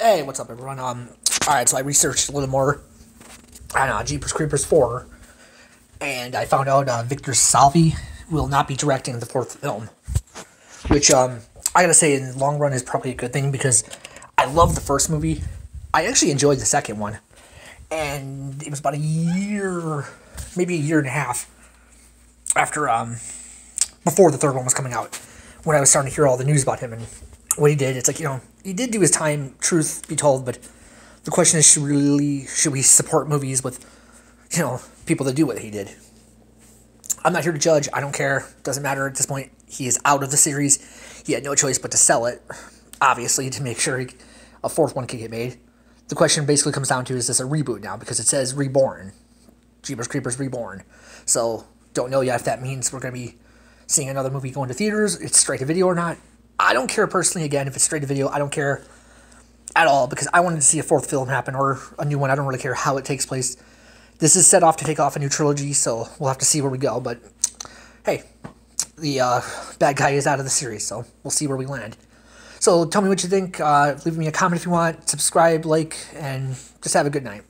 Hey, what's up, everyone? Um, all right, so I researched a little more on uh, Jeepers Creepers 4, and I found out uh, Victor Salva will not be directing the fourth film, which um, I gotta say, in the long run, is probably a good thing because I love the first movie. I actually enjoyed the second one, and it was about a year, maybe a year and a half after um, before the third one was coming out when I was starting to hear all the news about him and what he did. It's like you know he did do his time. Truth be told, but the question is, should we really should we support movies with you know people that do what he did? I'm not here to judge. I don't care. Doesn't matter at this point. He is out of the series. He had no choice but to sell it, obviously, to make sure he, a fourth one could get made. The question basically comes down to is this a reboot now? Because it says reborn. Jeepers Creepers Reborn. So, don't know yet if that means we're going to be seeing another movie going to theaters, it's straight to video or not. I don't care personally, again, if it's straight to video. I don't care at all because I wanted to see a fourth film happen or a new one. I don't really care how it takes place. This is set off to take off a new trilogy, so we'll have to see where we go. But hey, the uh, bad guy is out of the series, so we'll see where we land. So tell me what you think. Uh, leave me a comment if you want. Subscribe, like, and just have a good night.